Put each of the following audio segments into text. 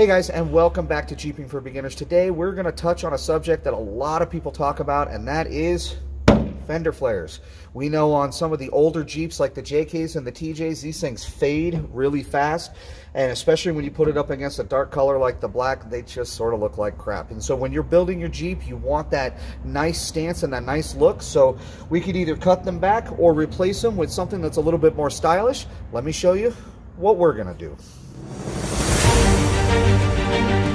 Hey guys, and welcome back to Jeeping for Beginners. Today we're going to touch on a subject that a lot of people talk about, and that is fender flares. We know on some of the older Jeeps like the JKs and the TJs, these things fade really fast, and especially when you put it up against a dark color like the black, they just sort of look like crap. And so when you're building your Jeep, you want that nice stance and that nice look, so we could either cut them back or replace them with something that's a little bit more stylish. Let me show you what we're going to do. Thank you.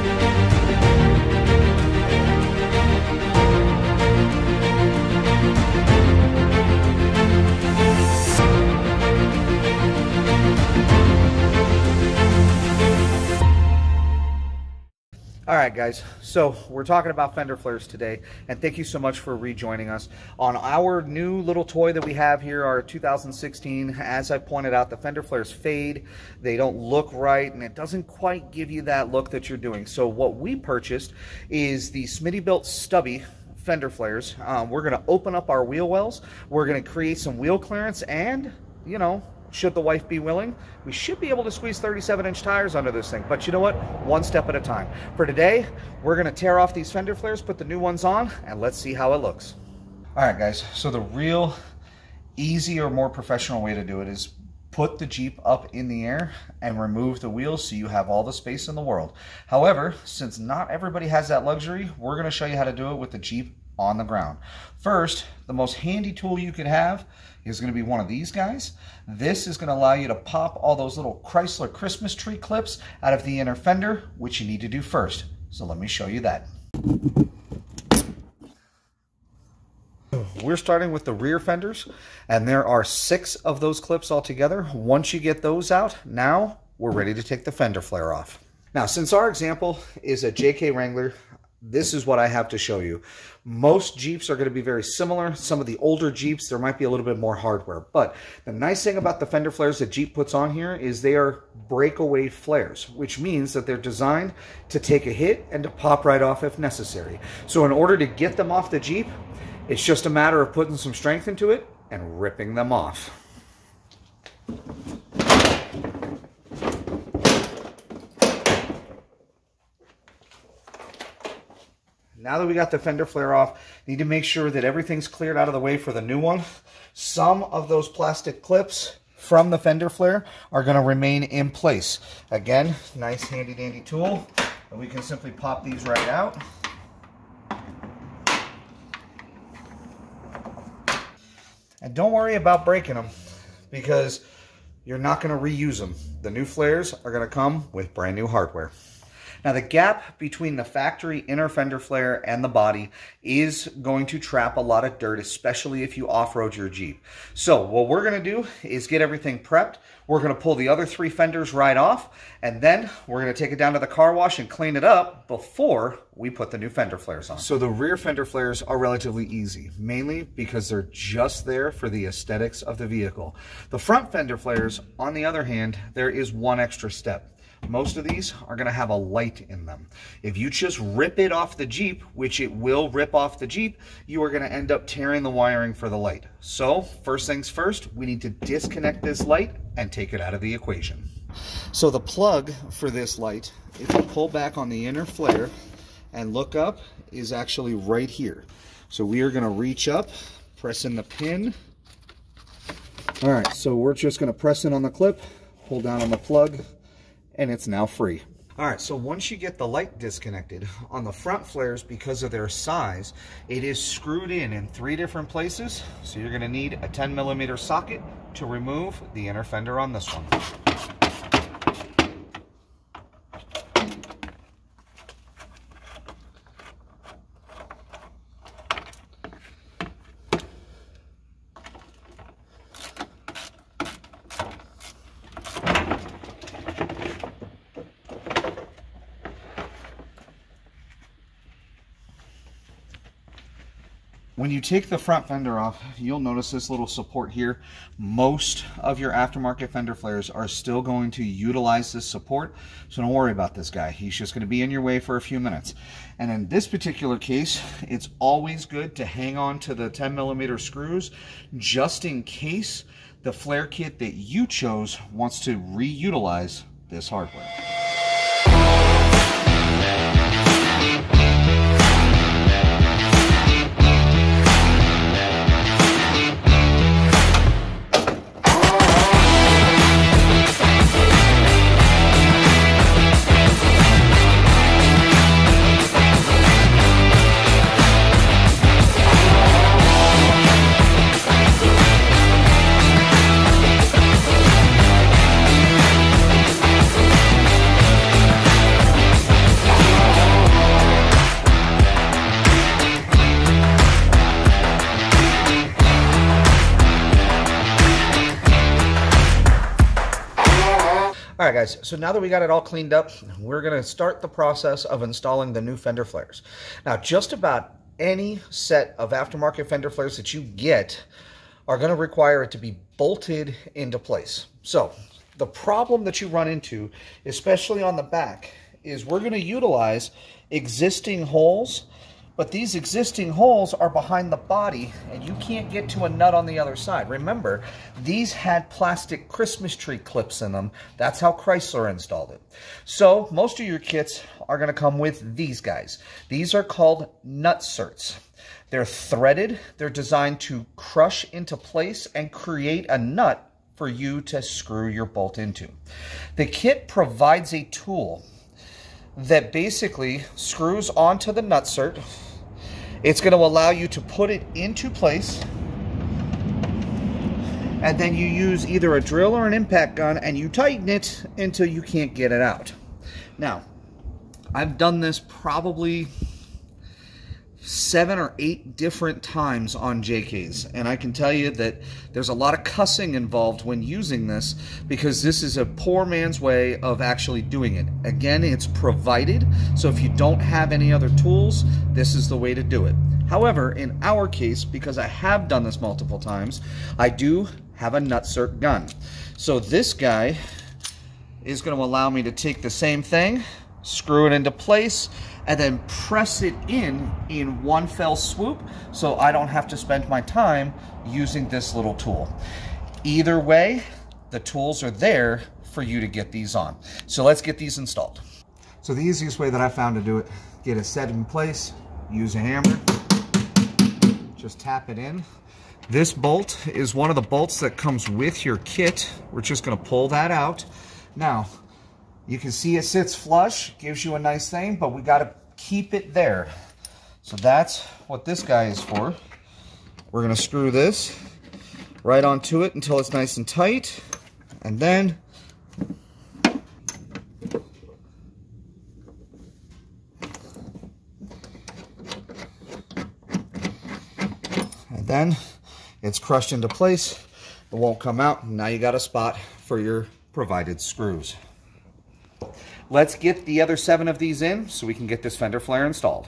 All right, guys, so we're talking about fender flares today, and thank you so much for rejoining us on our new little toy that we have here, our 2016. As I pointed out, the fender flares fade, they don't look right, and it doesn't quite give you that look that you're doing. So what we purchased is the Smittybilt Stubby fender flares. Um, we're going to open up our wheel wells, we're going to create some wheel clearance, and, you know, should the wife be willing, we should be able to squeeze 37 inch tires under this thing. But you know what? One step at a time. For today, we're gonna tear off these fender flares, put the new ones on, and let's see how it looks. All right, guys, so the real easy or more professional way to do it is put the Jeep up in the air and remove the wheels so you have all the space in the world. However, since not everybody has that luxury, we're gonna show you how to do it with the Jeep on the ground. First, the most handy tool you could have is going to be one of these guys. This is going to allow you to pop all those little Chrysler Christmas tree clips out of the inner fender, which you need to do first. So let me show you that. We're starting with the rear fenders, and there are six of those clips altogether. Once you get those out, now we're ready to take the fender flare off. Now, since our example is a JK Wrangler, this is what I have to show you. Most Jeeps are going to be very similar. Some of the older Jeeps, there might be a little bit more hardware. But the nice thing about the fender flares that Jeep puts on here is they are breakaway flares, which means that they're designed to take a hit and to pop right off if necessary. So in order to get them off the Jeep, it's just a matter of putting some strength into it and ripping them off. Now that we got the fender flare off, need to make sure that everything's cleared out of the way for the new one. Some of those plastic clips from the fender flare are going to remain in place. Again, nice handy dandy tool. And we can simply pop these right out. And don't worry about breaking them because you're not going to reuse them. The new flares are going to come with brand new hardware. Now the gap between the factory inner fender flare and the body is going to trap a lot of dirt, especially if you off-road your Jeep. So what we're gonna do is get everything prepped. We're gonna pull the other three fenders right off, and then we're gonna take it down to the car wash and clean it up before we put the new fender flares on. So the rear fender flares are relatively easy, mainly because they're just there for the aesthetics of the vehicle. The front fender flares, on the other hand, there is one extra step. Most of these are going to have a light in them. If you just rip it off the Jeep, which it will rip off the Jeep, you are going to end up tearing the wiring for the light. So first things first, we need to disconnect this light and take it out of the equation. So the plug for this light, if you pull back on the inner flare and look up, is actually right here. So we are going to reach up, press in the pin. All right, so we're just going to press in on the clip, pull down on the plug, and it's now free. All right, so once you get the light disconnected, on the front flares, because of their size, it is screwed in in three different places. So you're gonna need a 10 millimeter socket to remove the inner fender on this one. When you take the front fender off, you'll notice this little support here. Most of your aftermarket fender flares are still going to utilize this support, so don't worry about this guy. He's just going to be in your way for a few minutes. And in this particular case, it's always good to hang on to the 10 millimeter screws just in case the flare kit that you chose wants to reutilize this hardware. Guys, so now that we got it all cleaned up, we're going to start the process of installing the new fender flares. Now, just about any set of aftermarket fender flares that you get are going to require it to be bolted into place. So, the problem that you run into, especially on the back, is we're going to utilize existing holes but these existing holes are behind the body and you can't get to a nut on the other side. Remember, these had plastic Christmas tree clips in them. That's how Chrysler installed it. So most of your kits are going to come with these guys. These are called nutserts. They're threaded. They're designed to crush into place and create a nut for you to screw your bolt into. The kit provides a tool that basically screws onto the nutsert it's going to allow you to put it into place and then you use either a drill or an impact gun and you tighten it until you can't get it out. Now, I've done this probably seven or eight different times on JKs. And I can tell you that there's a lot of cussing involved when using this because this is a poor man's way of actually doing it. Again, it's provided, so if you don't have any other tools, this is the way to do it. However, in our case, because I have done this multiple times, I do have a nutsert gun. So this guy is going to allow me to take the same thing, screw it into place, and then press it in in one fell swoop so I don't have to spend my time using this little tool. Either way, the tools are there for you to get these on. So let's get these installed. So the easiest way that I found to do it, get it set in place, use a hammer, just tap it in. This bolt is one of the bolts that comes with your kit. We're just gonna pull that out. Now, you can see it sits flush, gives you a nice thing, but we got to keep it there. So that's what this guy is for. We're going to screw this right onto it until it's nice and tight. And then and then it's crushed into place. It won't come out. Now you got a spot for your provided screws. Let's get the other seven of these in so we can get this fender flare installed.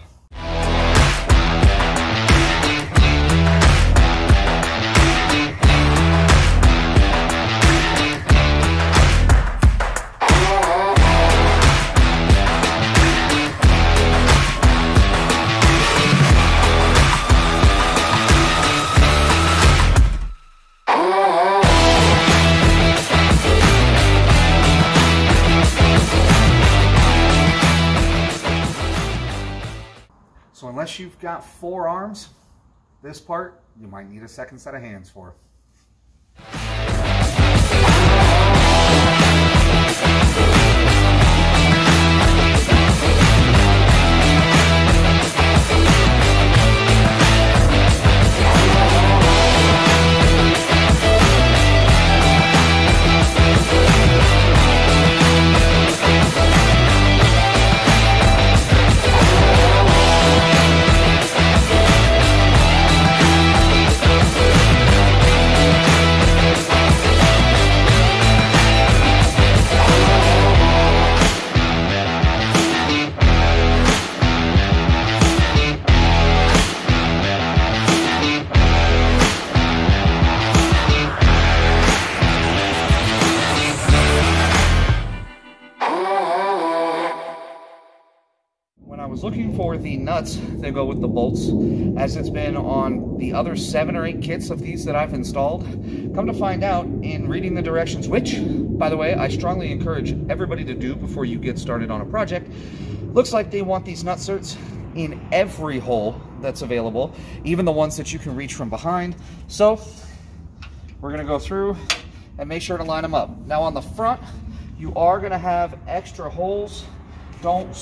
Unless you've got four arms, this part, you might need a second set of hands for. Nuts that go with the bolts, as it's been on the other seven or eight kits of these that I've installed. Come to find out, in reading the directions, which, by the way, I strongly encourage everybody to do before you get started on a project, looks like they want these nutserts in every hole that's available, even the ones that you can reach from behind. So, we're gonna go through and make sure to line them up. Now on the front, you are gonna have extra holes. Don't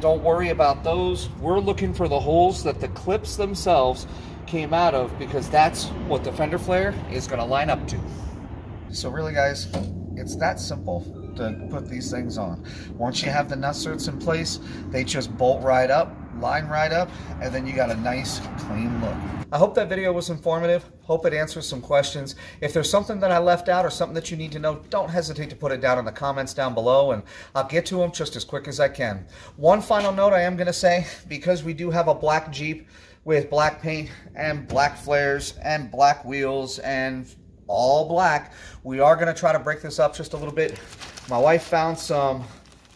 don't worry about those. We're looking for the holes that the clips themselves came out of because that's what the fender flare is going to line up to. So really guys, it's that simple to put these things on. Once you have the nutserts in place, they just bolt right up, line right up, and then you got a nice clean look. I hope that video was informative. Hope it answers some questions. If there's something that I left out or something that you need to know, don't hesitate to put it down in the comments down below and I'll get to them just as quick as I can. One final note I am going to say, because we do have a black Jeep with black paint and black flares and black wheels and all black, we are going to try to break this up just a little bit. My wife found some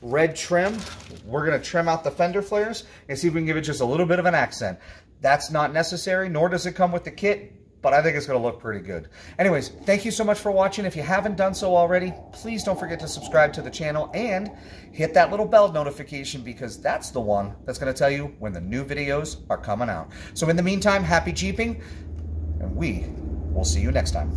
red trim. We're going to trim out the fender flares and see if we can give it just a little bit of an accent. That's not necessary, nor does it come with the kit, but I think it's going to look pretty good. Anyways, thank you so much for watching. If you haven't done so already, please don't forget to subscribe to the channel and hit that little bell notification because that's the one that's going to tell you when the new videos are coming out. So in the meantime, happy Jeeping, and we will see you next time.